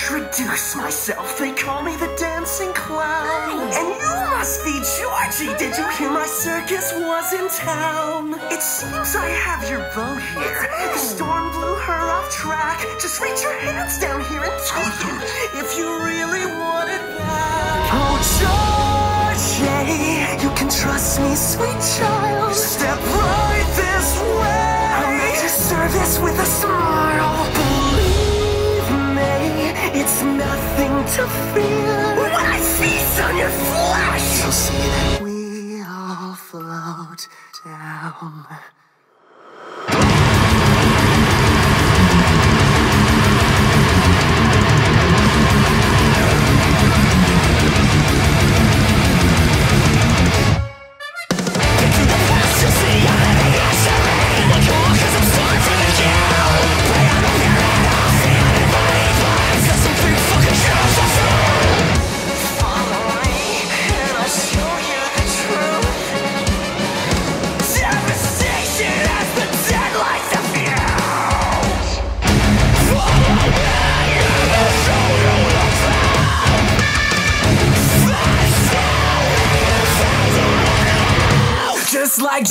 introduce myself. They call me the dancing clown. And you must be Georgie. Did you hear my circus was in town? It seems I have your boat here. The storm blew her off track. Just reach your hands down here and take it if you really want it back. Oh, Georgie, you can trust me, sweet child. To fear. When I feast on your flesh, you'll see that we all float down. Just like